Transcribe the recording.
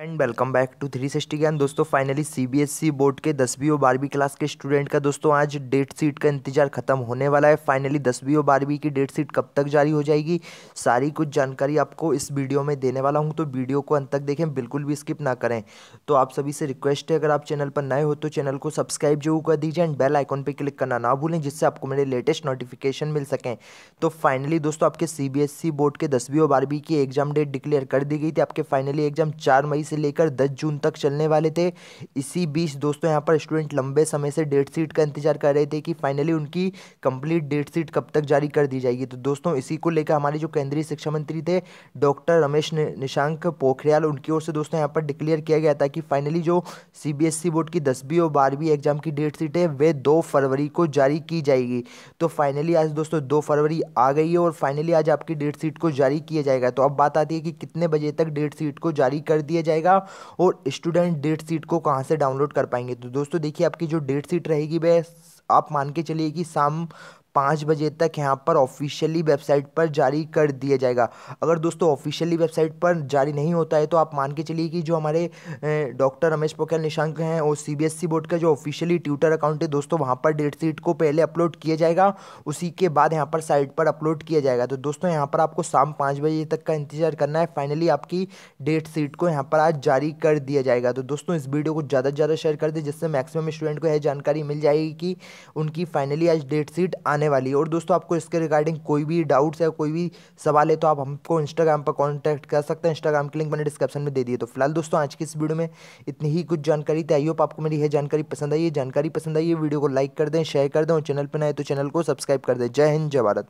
And welcome back to three sixty Gyaan. दोस्तों finally CBSE board के दसवीं और बारहवीं क्लास के स्टूडेंट का दोस्तों, आज डेट सीट का इंतज़ार खत्म होने वाला है। फाइनली दसवीं और बारहवीं की डेट सीट कब तक जारी हो जाएगी, सारी कुछ जानकारी आपको इस वीडियो में देने वाला हूँ। तो वीडियो को अंत तक देखें, बिल्कुल भी स्किप ना करें। तो आप सभी से रिक्वेस्ट है, अगर आप चैनल पर नए हो तो चैनल को सब्सक्राइब ज़रूर कर दीजिए एंड बेल आइकॉन पर क्लिक करना ना भूलें, जिससे आपको मेरे लेटेस्ट नोटिफिकेशन मिल सकें। तो फाइनली दोस्तों, आपके सी बोर्ड के दसवीं और बारहवीं की एग्ज़ाम डेट डिक्लेयर कर दी गई थी। आपके फाइनली एग्ज़ाम चार मई से लेकर दस जून तक चलने वाले थे। इसी बीच दोस्तों, यहाँ पर स्टूडेंट लंबे समय से डेट सीट का इंतज़ार कर रहे थे कि फाइनली उनकी कंप्लीट डेट सीट कब तक जारी कर दी जाएगी। तो दोस्तों, इसी को लेकर हमारे जो केंद्रीय शिक्षा मंत्री थे डॉक्टर रमेश निशांक पोखरियाल, उनकी ओर से दोस्तों यहाँ पर डिक्लेयर किया गया था कि फाइनली जो सीबीएसई बोर्ड की दसवीं और बारहवीं एग्ज़ाम की डेट सीट है, वे दो फरवरी को जारी की जाएगी। तो फाइनली आज दोस्तों दो फरवरी आ गई है और फाइनली आज आपकी डेट सीट को जारी किया जाएगा। तो अब बात आती है कि कितने बजे तक डेट सीट को जारी कर दिया जाएगा और स्टूडेंट डेट सीट को कहाँ से डाउनलोड कर पाएँगे? तो दोस्तों, देखिए, आपकी जो डेट सीट रहेगी, वह आप मान के चलिए कि शाम पाँच बजे तक यहाँ पर ऑफिशियली वेबसाइट पर जारी कर दिया जाएगा। अगर दोस्तों ऑफिशियली वेबसाइट पर जारी नहीं होता है तो आप मान के चलिए कि जो हमारे डॉक्टर रमेश पोखरियाल निशंक हैं, और सीबीएसई बोर्ड का जो ऑफिशियली ट्विटर अकाउंट है, दोस्तों वहाँ पर डेट सीट को पहले अपलोड किया जाएगा, उसी के बाद यहाँ पर साइट पर अपलोड किया जाएगा। तो दोस्तों यहाँ पर आपको शाम पाँच बजे तक का इंतज़ार करना है। फाइनली आपकी डेट सीट को यहाँ पर आज जारी कर दिया जाएगा। तो दोस्तों इस वीडियो को ज़्यादा से ज़्यादा शेयर कर दें, जिससे मैक्सिमम स्टूडेंट को यह जानकारी मिल जाएगी कि उनकी फाइनली आज डेट सीट आने आने वाली है। और दोस्तों, आपको इसके रिगार्डिंग कोई भी डाउट्स या कोई भी सवाल है तो आप हमको इंस्टाग्राम पर कॉन्टैक्ट कर सकते हैं। इंस्टाग्राम की लिंक मैंने डिस्क्रिप्शन में दे दिए तो फ़िलहाल दोस्तों, आज की इस वीडियो में इतनी ही कुछ जानकारी। थी आई होप आपको मेरी यह जानकारी पसंद आई है। जानकारी पसंद आई है, वीडियो को लाइक कर दें शेयर कर दें और चैनल पर नए तो चैनल को सब्सक्राइब कर दें। जय हिंद, जय भारत।